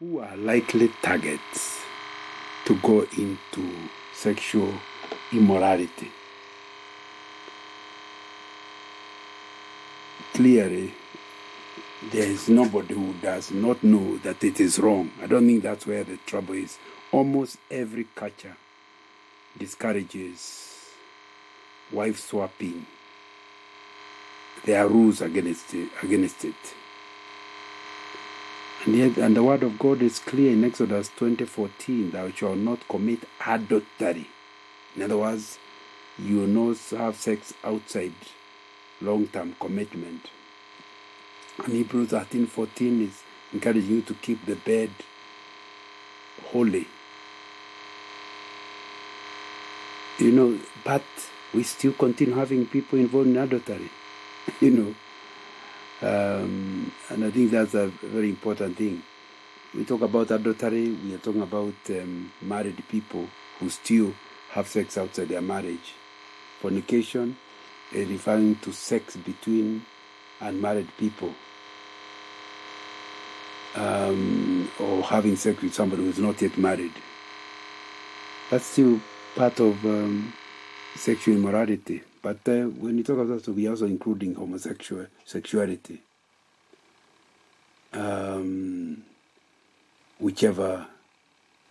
who are likely targets to go into sexual immorality. Clearly, there is nobody who does not know that it is wrong. I don't think that's where the trouble is. Almost every culture discourages wife swapping. There are rules against it. Against it. And yet, and the word of God is clear in Exodus 20:14, thou shall not commit adultery. In other words, you will not have sex outside long-term commitment. And Hebrews 13:14 is encouraging you to keep the bed holy. You know, but we still continue having people involved in adultery. you know. Um, and I think that's a very important thing. We talk about adultery, we are talking about um, married people who still have sex outside their marriage. Fornication is referring to sex between unmarried people. Um, or having sex with somebody who is not yet married. That's still part of um, sexual immorality. But uh, when you talk about that, we are also including homosexual sexuality. Um, whichever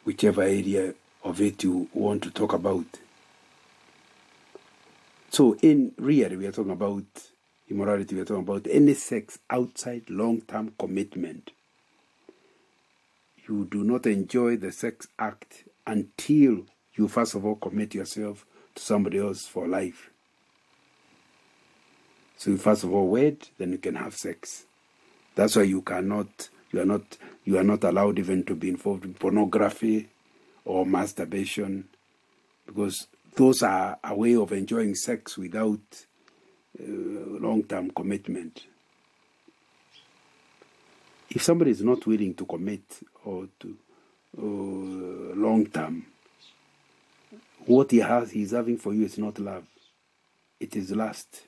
whichever area of it you want to talk about. So in reality, we are talking about immorality. We are talking about any sex outside long-term commitment. You do not enjoy the sex act until you first of all commit yourself to somebody else for life. So you first of all wed, then you can have sex. That's why you cannot, you are not, you are not allowed even to be involved in pornography or masturbation, because those are a way of enjoying sex without uh, long-term commitment. If somebody is not willing to commit or to uh, long-term, what he has, he's having for you is not love; it is lust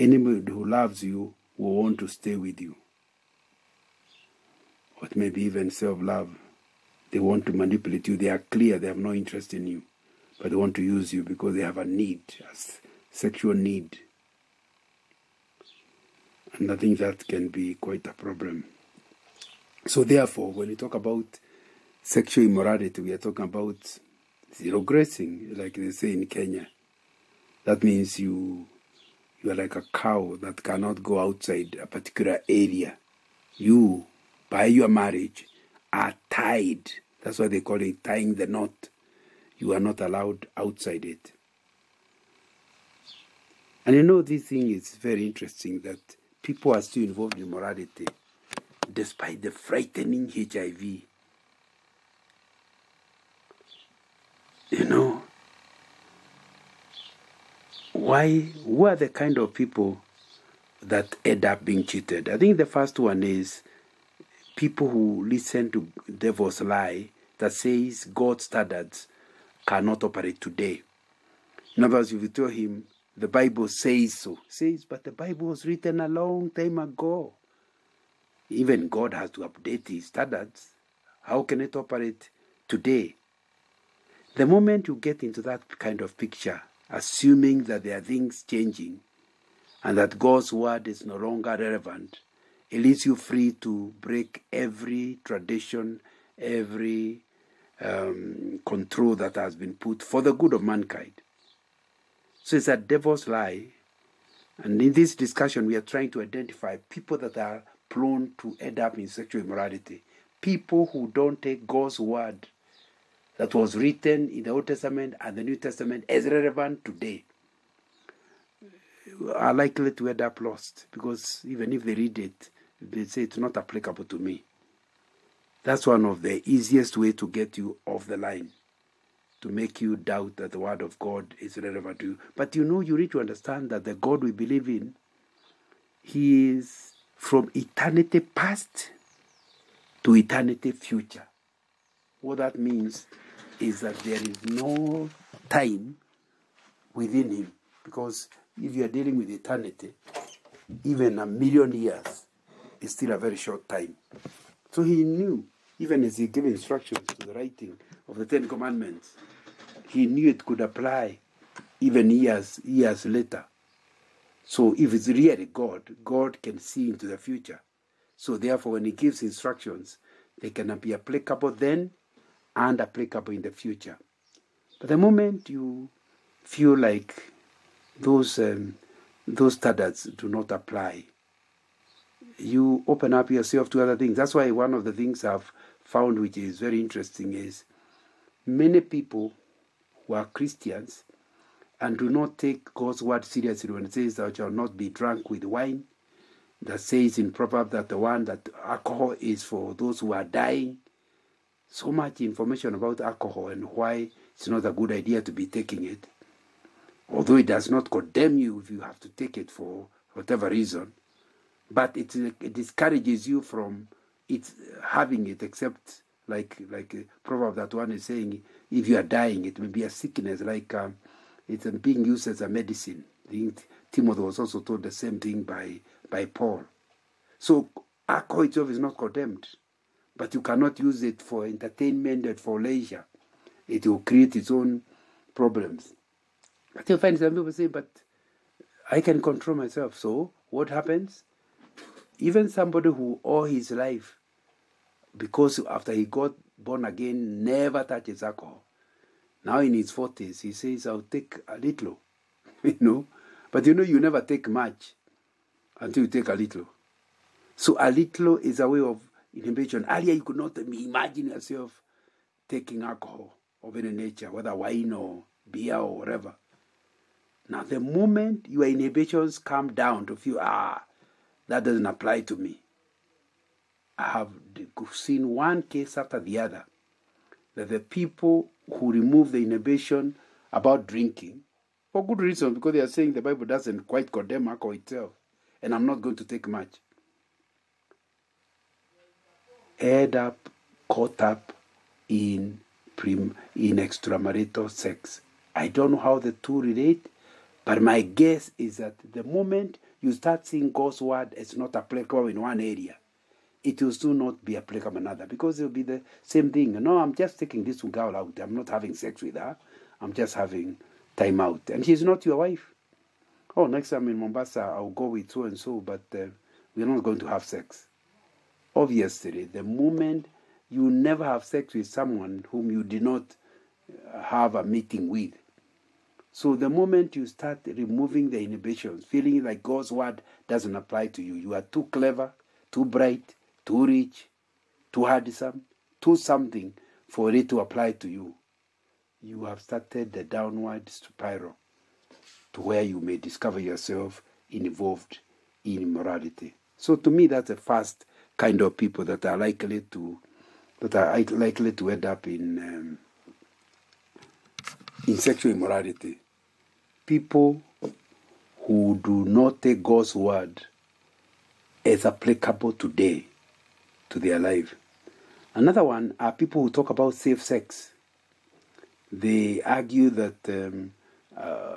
anybody who loves you will want to stay with you. Or maybe even self love. They want to manipulate you. They are clear, they have no interest in you. But they want to use you because they have a need, a sexual need. And I think that can be quite a problem. So, therefore, when we talk about sexual immorality, we are talking about zero grazing, like they say in Kenya. That means you you are like a cow that cannot go outside a particular area. You, by your marriage, are tied. That's why they call it tying the knot. You are not allowed outside it. And you know, this thing is very interesting that people are still involved in morality despite the frightening HIV. You know, why who are the kind of people that end up being cheated i think the first one is people who listen to devil's lie that says god's standards cannot operate today. In other words if you tell him the bible says so says but the bible was written a long time ago. Even god has to update his standards. How can it operate today? The moment you get into that kind of picture assuming that there are things changing and that God's word is no longer relevant, it leaves you free to break every tradition, every um, control that has been put for the good of mankind. So it's a devil's lie. And in this discussion, we are trying to identify people that are prone to end up in sexual immorality. People who don't take God's word that was written in the Old Testament and the New Testament as relevant today are likely to end up lost because even if they read it, they say it's not applicable to me. That's one of the easiest way to get you off the line, to make you doubt that the word of God is relevant to you. But you know, you need to understand that the God we believe in, He is from eternity past to eternity future. What that means is that there is no time within him. Because if you are dealing with eternity, even a million years is still a very short time. So he knew even as he gave instructions to the writing of the Ten Commandments, he knew it could apply even years years later. So if it's really God, God can see into the future. So therefore, when he gives instructions, they can be applicable then and applicable in the future. But the moment you feel like those um, those standards do not apply, you open up yourself to other things. That's why one of the things I've found, which is very interesting, is many people who are Christians and do not take God's word seriously when it says, Thou shalt not be drunk with wine. That says in Proverbs that the one that alcohol is for those who are dying. So much information about alcohol and why it's not a good idea to be taking it. Although it does not condemn you if you have to take it for whatever reason, but it, it discourages you from it having it, except like like proverb that one is saying, if you are dying, it may be a sickness, like um, it's being used as a medicine. Timothy was also told the same thing by, by Paul. So alcohol itself is not condemned, but you cannot use it for entertainment and for leisure. It will create its own problems. I you find some people say, but I can control myself. So what happens? Even somebody who all his life, because after he got born again, never touches alcohol. Now in his 40s, he says, I'll take a little, you know. But you know, you never take much until you take a little. So a little is a way of inhibition. Earlier, you could not imagine yourself taking alcohol of any nature, whether wine or beer or whatever. Now, the moment your inhibitions come down to feel, ah, that doesn't apply to me. I have seen one case after the other that the people who remove the inhibition about drinking, for good reason, because they are saying the Bible doesn't quite condemn alcohol itself, and I'm not going to take much, end up caught up in prim, in extramarital sex. I don't know how the two relate, but my guess is that the moment you start seeing God's word as not applicable in one area, it will still not be applicable in another because it will be the same thing. No, I'm just taking this girl out. I'm not having sex with her. I'm just having time out. And she's not your wife. Oh, next time in Mombasa, I'll go with so and so, but uh, we're not going to have sex. Obviously, the moment you never have sex with someone whom you did not uh, have a meeting with, so the moment you start removing the inhibitions, feeling like God's word doesn't apply to you, you are too clever, too bright, too rich, too handsome, too something for it to apply to you. You have started the downward spiral to where you may discover yourself involved in immorality. So to me, that's the first kind of people that are likely to that are likely to end up in um, in sexual immorality. People who do not take God's word as applicable today to their life. Another one are people who talk about safe sex. They argue that um, uh,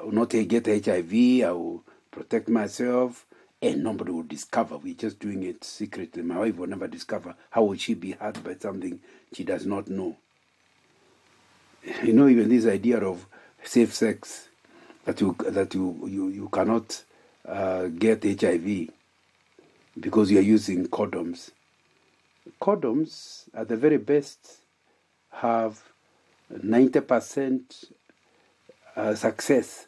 I will not get HIV, I will protect myself, and nobody will discover. We're just doing it secretly. My wife will never discover. How will she be hurt by something she does not know? You know, even this idea of safe sex, that you, that you, you, you cannot uh, get HIV because you're using condoms. Condoms, at the very best, have 90% uh, success.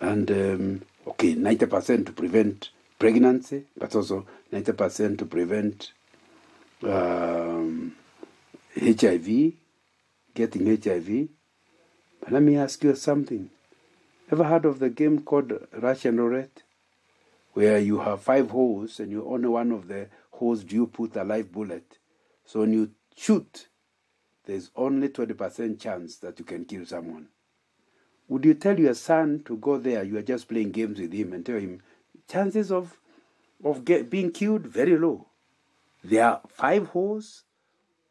And, um, okay, 90% to prevent pregnancy, but also 90% to prevent um, HIV, getting HIV. Let me ask you something. Ever heard of the game called Russian roulette? where you have five holes and you only one of the holes do you put a live bullet. So when you shoot, there's only 20% chance that you can kill someone. Would you tell your son to go there? You are just playing games with him and tell him chances of of get, being killed very low. There are five holes,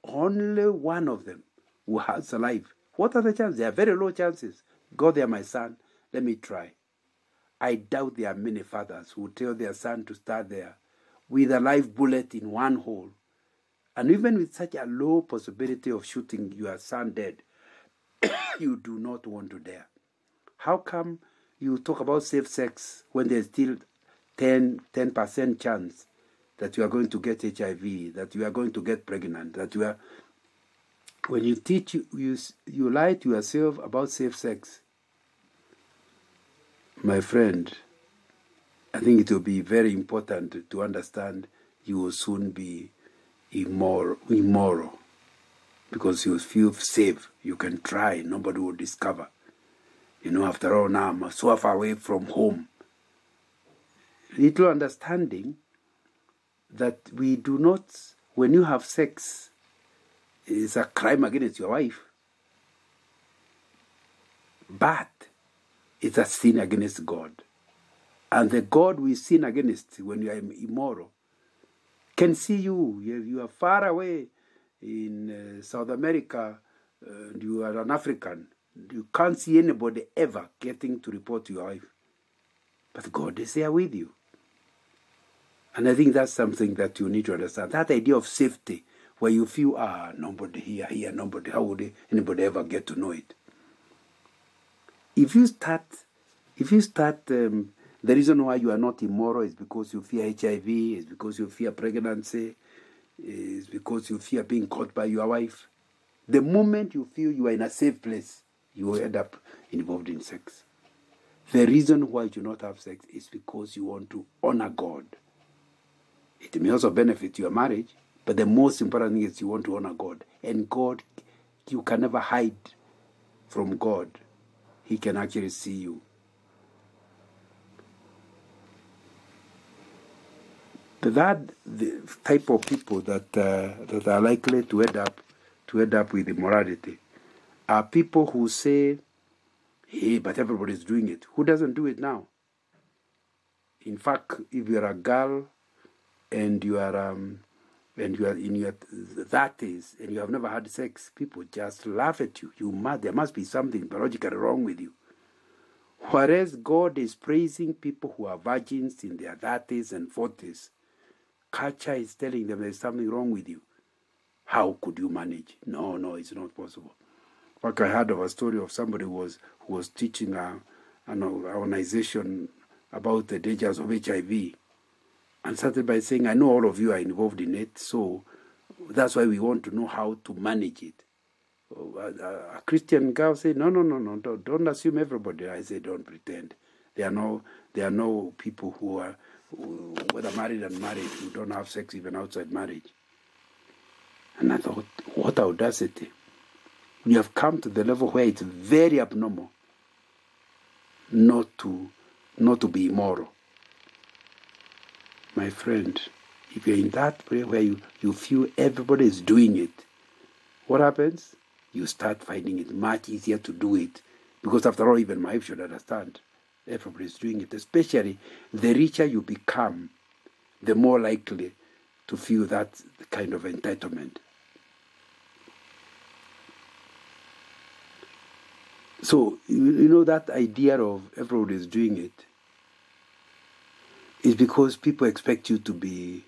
only one of them who has a life. What are the chances? There are very low chances. Go there, my son. Let me try. I doubt there are many fathers who tell their son to start there with a live bullet in one hole. And even with such a low possibility of shooting your son dead, you do not want to dare. How come you talk about safe sex when there's still 10, 10% chance that you are going to get HIV, that you are going to get pregnant, that you are. When you teach, you, you, lie to yourself about safe sex. My friend, I think it will be very important to understand you will soon be immoral, immoral because you feel safe. You can try, nobody will discover. You know, after all, now I'm so far away from home. Little understanding that we do not, when you have sex, is a crime against your wife, but it's a sin against God. And the God we sin against when you are immoral can see you. You are far away in uh, South America, uh, you are an African. You can't see anybody ever getting to report your wife. But God is there with you. And I think that's something that you need to understand. That idea of safety, where you feel, ah, nobody here, here, nobody, how would anybody ever get to know it? If you start, if you start, um, the reason why you are not immoral is because you fear HIV, is because you fear pregnancy, is because you fear being caught by your wife. The moment you feel you are in a safe place, you will end up involved in sex. The reason why you do not have sex is because you want to honor God. It may also benefit your marriage, but the most important thing is you want to honor God. And God, you can never hide from God. He can actually see you. That the type of people that uh, that are likely to end up to end up with immorality are people who say, "Hey, but everybody's doing it. Who doesn't do it now?" In fact, if you are a girl and you are um, and you are in your thirties and you have never had sex, people just laugh at you. You must there must be something biologically wrong with you. Whereas God is praising people who are virgins in their thirties and forties, culture is telling them there's something wrong with you. How could you manage? No, no, it's not possible. Like I heard of a story of somebody who was who was teaching a, an organization about the dangers of HIV and started by saying, I know all of you are involved in it, so that's why we want to know how to manage it. Uh, uh, a, Christian girl said, No, no, no, no, don't, don't assume everybody. I said, Don't pretend. There are no, there are no people who are, who, whether married and married, who don't have sex even outside marriage. And I thought, what audacity. We have come to the level where it's very abnormal not to, not to be immoral my friend, if you're in that way where you, you feel everybody is doing it, what happens? You start finding it much easier to do it. Because after all, even my wife should understand. Everybody is doing it. Especially the richer you become, the more likely to feel that kind of entitlement. So, you know, that idea of everybody is doing it, is because people expect you to be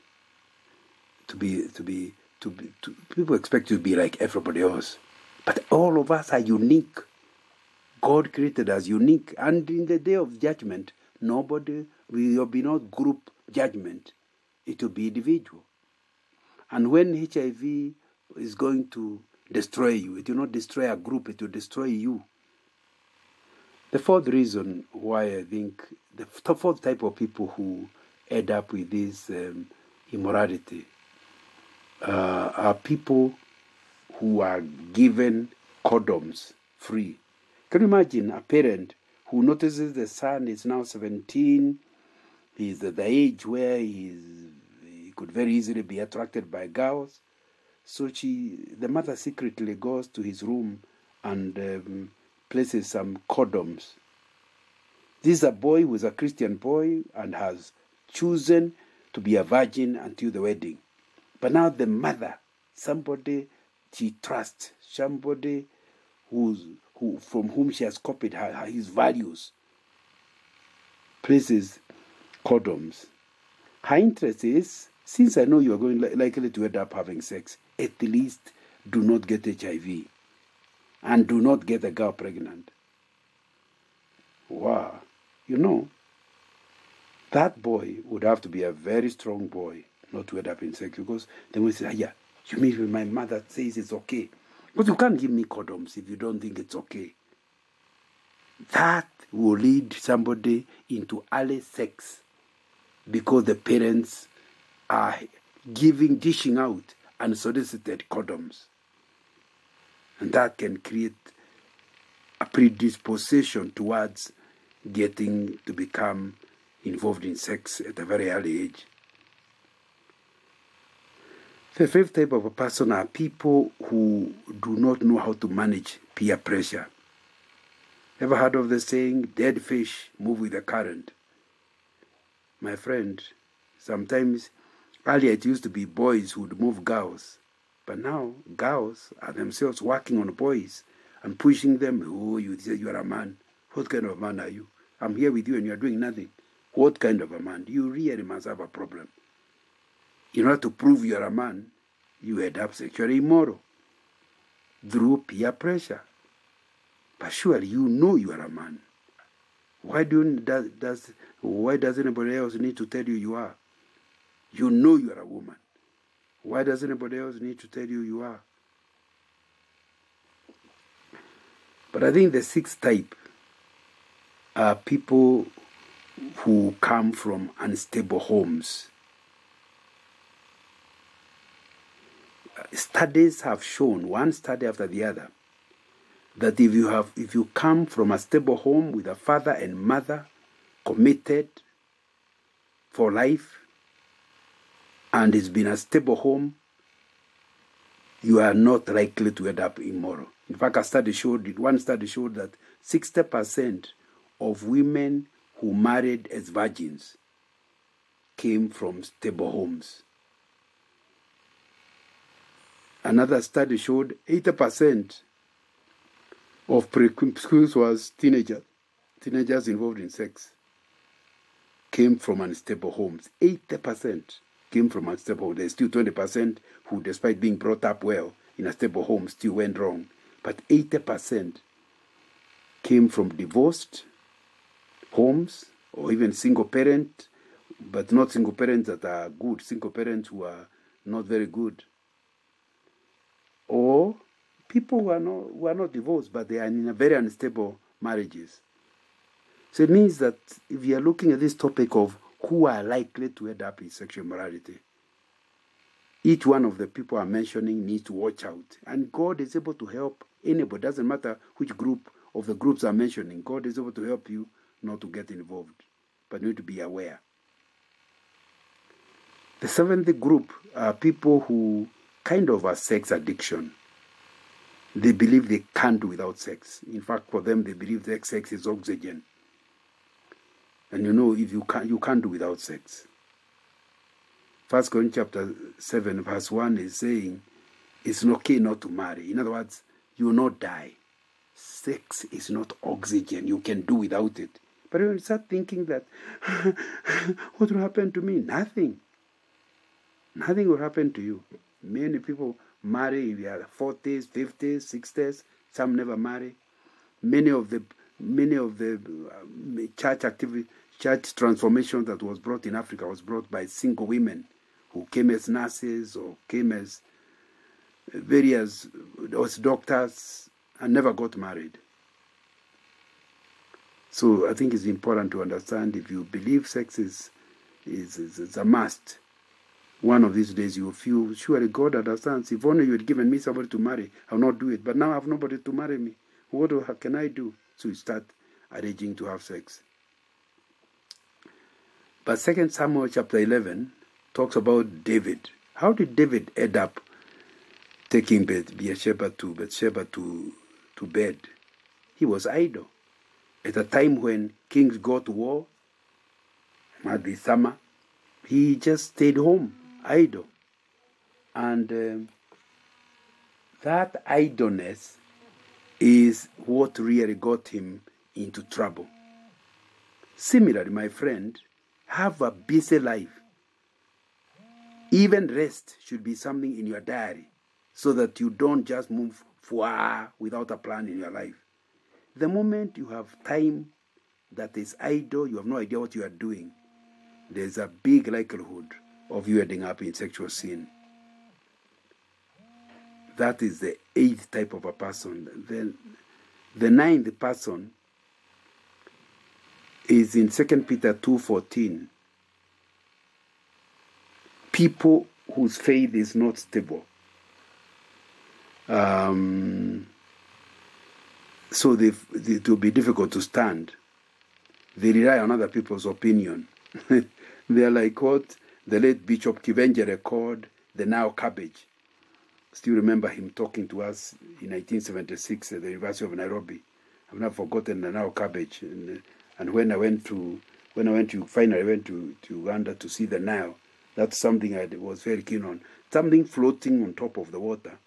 to be to be to be to, people expect you to be like everybody else. But all of us are unique. God created us unique. And in the day of judgment nobody will be not group judgment. It will be individual. And when hiv is going to destroy you it will not destroy a group it will destroy you the fourth reason why I think the fourth type of people who end up with this um, immorality uh, are people who are given condoms free. Can you imagine a parent who notices the son is now 17, he's at the age where he's, he could very easily be attracted by girls. So she, the mother secretly goes to his room and um, places some condoms. This is a boy who is a Christian boy and has chosen to be a virgin until the wedding. But now the mother, somebody she trusts, somebody who's, who, from whom she has copied her, her, his values, places condoms. Her interest is since I know you are going likely to end up having sex, at least do not get HIV and do not get a girl pregnant. Wow. You know, that boy would have to be a very strong boy not to end up in sex because then we say, ah, yeah, you mean my mother says it's okay? But you can't give me condoms if you don't think it's okay. That will lead somebody into early sex because the parents are giving, dishing out unsolicited condoms. And that can create a predisposition towards getting to become involved in sex at a very early age. The fifth type of a person are people who do not know how to manage peer pressure. Ever heard of the saying, dead fish move with the current? My friend, sometimes earlier it used to be boys who would move girls, but now girls are themselves working on boys and pushing them. Oh, you say you are a man. What kind of man are you? I'm here with you and you're doing nothing. What kind of a man? You really must have a problem. In order to prove you're a man, you end up sexually immoral through peer pressure. But surely you know you are a man. Why do you, does, does why does anybody else need to tell you you are? You know you are a woman. Why does anybody else need to tell you you are? But I think the sixth type are people who come from unstable homes. Studies have shown, one study after the other, that if you have if you come from a stable home with a father and mother committed for life and it's been a stable home, you are not likely to end up immoral. In fact, a study showed it, one study showed that 60% of women who married as virgins came from stable homes. Another study showed 80% of schools was teenagers, teenagers involved in sex came from unstable homes. 80% came from unstable. There's still 20% who, despite being brought up well in a stable home, still went wrong. But 80% came from divorced homes or even single parent, but not single parents that are good, single parents who are not very good. Or people who are not, who are not divorced, but they are in a very unstable marriages. So it means that if you are looking at this topic of who are likely to end up in sexual immorality, each one of the people I'm mentioning needs to watch out. And God is able to help anybody, doesn't matter which group of the groups I'm mentioning, God is able to help you not to get involved, but you need to be aware. The seventh group are people who kind of are sex addiction. They believe they can't do without sex. In fact, for them, they believe that sex is oxygen. And you know, if you can't, you can't do without sex. First Corinthians chapter 7, verse 1 is saying, it's okay not to marry. In other words, you will not die. Sex is not oxygen. You can do without it. But when you start thinking that, what will happen to me? Nothing. Nothing will happen to you. Many people marry in their 40s, 50s, 60s. Some never marry. Many of the many of the uh, church activity, church transformation that was brought in Africa was brought by single women who came as nurses or came as various as doctors and never got married. So I think it's important to understand if you believe sex is is, is, is a must, one of these days you'll feel surely God understands. If only you had given me somebody to marry, I'll not do it. But now I have nobody to marry me. What can I do? You start arranging to have sex. But Second Samuel chapter 11 talks about David. How did David end up taking Bathsheba to Bathsheba to, to bed? He was idle. At a time when kings go to war, might be summer, he just stayed home, idle. And um, that idleness is what really got him into trouble. Similarly, my friend, have a busy life. Even rest should be something in your diary so that you don't just move far without a plan in your life. The moment you have time that is idle, you have no idea what you are doing, there's a big likelihood of you ending up in sexual sin. That is the eighth type of a person. Then the ninth person is in 2 Peter 2:14. People whose faith is not stable. Um, so they, it will be difficult to stand. They rely on other people's opinion. they are like what the late Bishop Kivengere called the Nile cabbage. Still remember him talking to us in 1976 at the University of Nairobi. I've not forgotten the Nile cabbage. And, uh, and when I went to when I went to finally went to, to Uganda to see the Nile, that's something I was very keen on. Something floating on top of the water.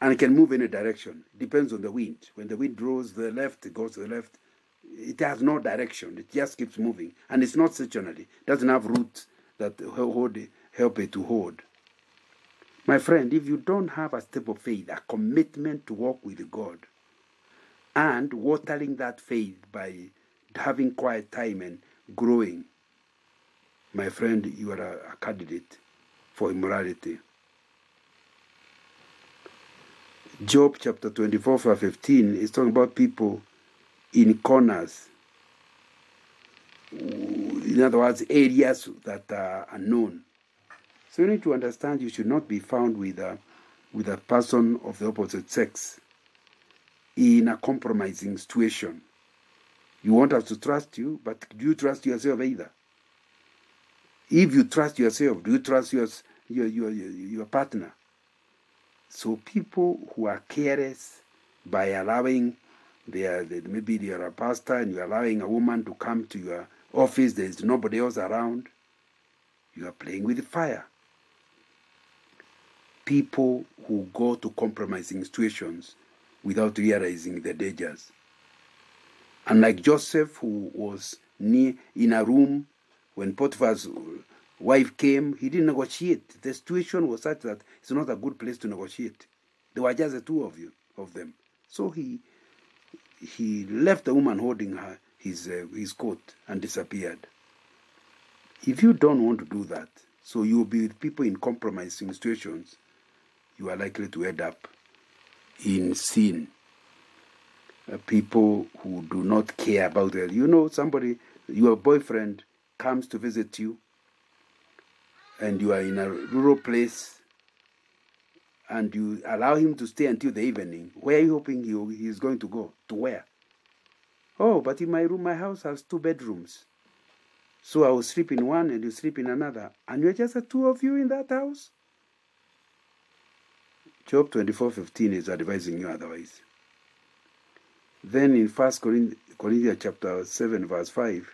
And it can move any direction. It Depends on the wind. When the wind blows to the left, it goes to the left. It has no direction. It just keeps moving. And it's not stationary. It doesn't have roots that hold, help it to hold. My friend, if you don't have a step of faith, a commitment to walk with God, and watering that faith by having quiet time and growing, my friend, you are a, a candidate for immorality. Job chapter 24, verse 15 is talking about people in corners. In other words, areas that are unknown. So you need to understand you should not be found with a, with a person of the opposite sex in a compromising situation. You want us to trust you, but do you trust yourself either? If you trust yourself, do you trust your, your, your, your partner? So people who are careless by allowing their, maybe are a pastor and you're allowing a woman to come to your office, there's nobody else around, you are playing with fire. People who go to compromising situations without realizing the dangers. Unlike Joseph, who was near in a room when Potiphar's wife came, he didn't negotiate. The situation was such that it's not a good place to negotiate. There were just the two of you of them. So he he left the woman holding her his uh, his coat and disappeared. If you don't want to do that, so you'll be with people in compromising situations, you are likely to end up in sin. Uh, people who do not care about it. You know, somebody, your boyfriend comes to visit you, and you are in a rural place, and you allow him to stay until the evening. Where are you hoping he, he is going to go? To where? Oh, but in my room, my house has two bedrooms. So I will sleep in one and you sleep in another. And you're just the two of you in that house? Job 24:15 is advising you otherwise. Then in 1 Corinthians chapter 7 verse 5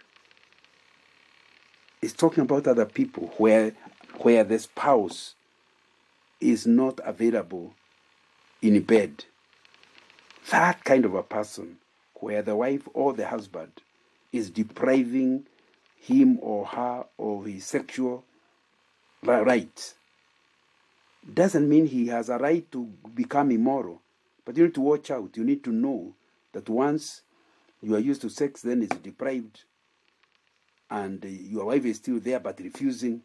it's talking about other people where where the spouse is not available in bed. That kind of a person where the wife or the husband is depriving him or her of his sexual rights doesn't mean he has a right to become immoral. But you need to watch out. You need to know that once you are used to sex, then it's deprived, and uh, your wife is still there but refusing,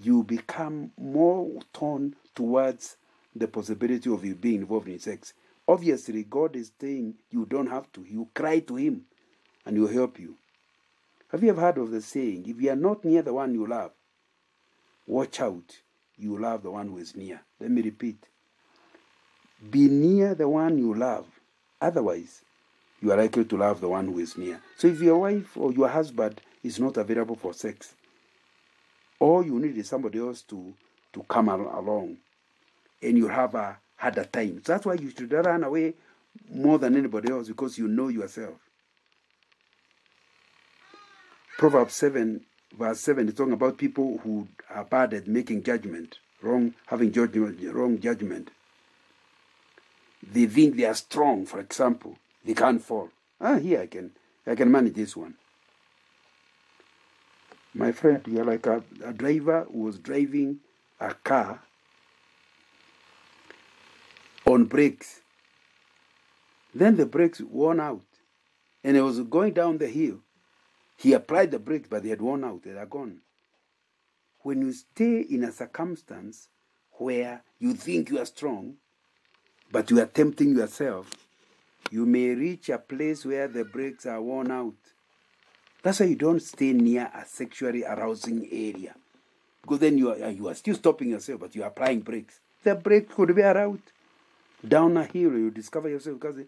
you become more torn towards the possibility of you being involved in sex. Obviously, God is saying you don't have to. You cry to Him and He'll help you. Have you ever heard of the saying, if you are not near the one you love, watch out you love the one who is near. Let me repeat. Be near the one you love. Otherwise, you are likely to love the one who is near. So if your wife or your husband is not available for sex, all you need is somebody else to, to come along and you have a harder time. So that's why you should run away more than anybody else because you know yourself. Proverbs 7 verse 7 is talking about people who are bad at making judgment, wrong, having judgment, wrong judgment. They think they are strong, for example. They can't fall. Ah, here I can, I can manage this one. My friend, you're like a, a driver who was driving a car on brakes. Then the brakes worn out, and he was going down the hill. He applied the brakes, but they had worn out, they are gone. When you stay in a circumstance where you think you are strong, but you are tempting yourself, you may reach a place where the brakes are worn out. That's why you don't stay near a sexually arousing area. Because then you are, you are still stopping yourself, but you are applying brakes. The brakes could be around. Down a hill, you discover yourself because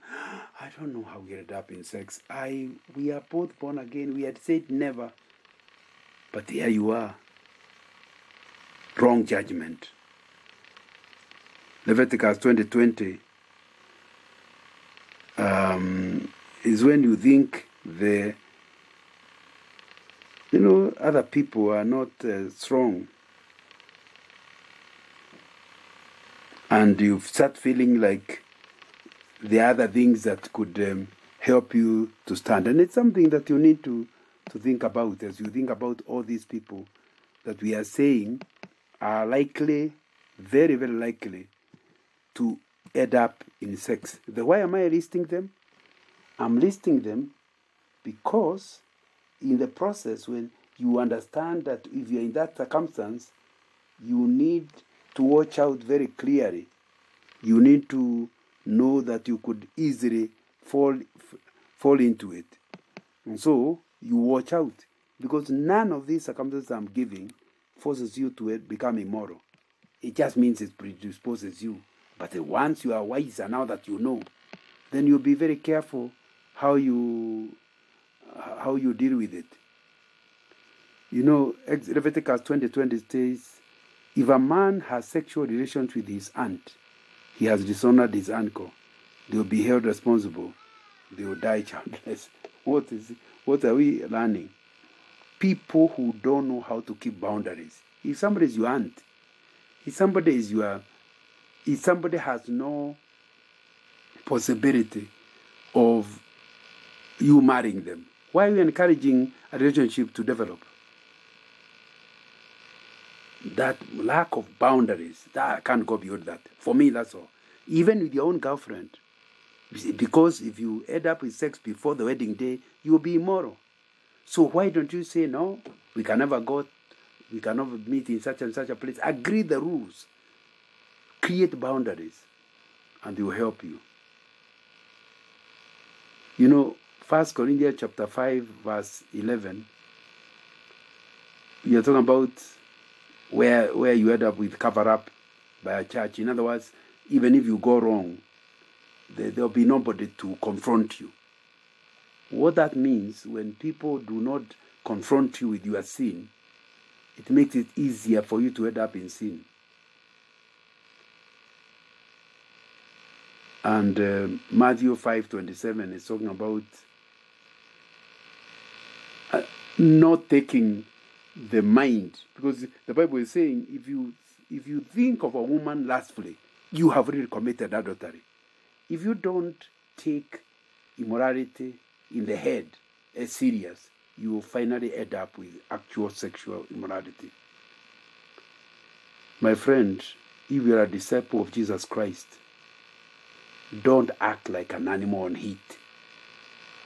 I don't know how we ended up in sex. I we are both born again. We had said never, but here you are. Wrong judgment. Leviticus 2020 um, is when you think the you know other people are not uh, strong and you start feeling like the other things that could um, help you to stand and it's something that you need to to think about as you think about all these people that we are saying are likely very very likely to end up in sex. The, why am I listing them? I'm listing them because in the process, when you understand that if you're in that circumstance, you need to watch out very clearly. You need to know that you could easily fall fall into it. And so you watch out because none of these circumstances I'm giving forces you to become immoral. It just means it predisposes you but once you are wiser, now that you know, then you'll be very careful how you how you deal with it. You know, Leviticus 20 20 says, if a man has sexual relations with his aunt, he has dishonored his uncle. They will be held responsible. They will die childless. What is what are we learning? People who don't know how to keep boundaries. If somebody is your aunt, if somebody is your if somebody has no possibility of you marrying them, why are you encouraging a relationship to develop? That lack of boundaries, that I can't go beyond that. For me, that's all. Even with your own girlfriend, because if you end up with sex before the wedding day, you will be immoral. So why don't you say no? We can never go, we can never meet in such and such a place. Agree the rules create boundaries and they will help you. You know, First Corinthians chapter 5, verse 11, you're talking about where, where you end up with cover up by a church. In other words, even if you go wrong, there, there'll be nobody to confront you. What that means, when people do not confront you with your sin, it makes it easier for you to end up in sin. And uh, Matthew 5:27 is talking about uh, not taking the mind because the Bible is saying if you if you think of a woman lustfully, you have already committed adultery. If you don't take immorality in the head as serious, you will finally end up with actual sexual immorality. My friend, if you are a disciple of Jesus Christ, don't act like an animal on heat.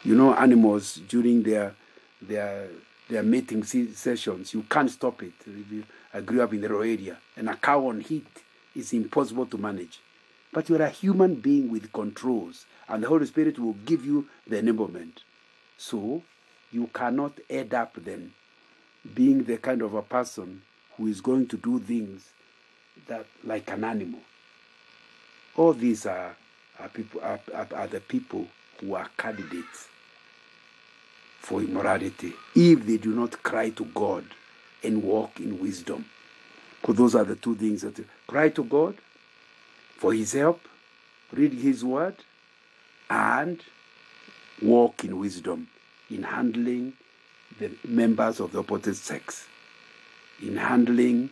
You know, animals during their their their mating sessions, you can't stop it. I grew up in the rural area, and a cow on heat is impossible to manage. But you're a human being with controls, and the Holy Spirit will give you the enablement. So you cannot end up then being the kind of a person who is going to do things that like an animal. All these are are, people, are, are, are the people who are candidates for immorality if they do not cry to God and walk in wisdom. Because those are the two things that cry to God for His help, read His word, and walk in wisdom in handling the members of the opposite sex, in handling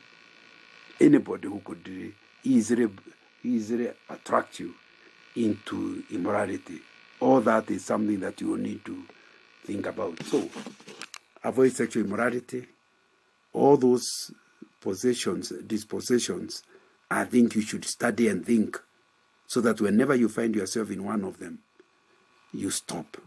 anybody who could easily, easily attract you into immorality. All that is something that you will need to think about. So, avoid sexual immorality, all those possessions, dispossessions, I think you should study and think so that whenever you find yourself in one of them, you stop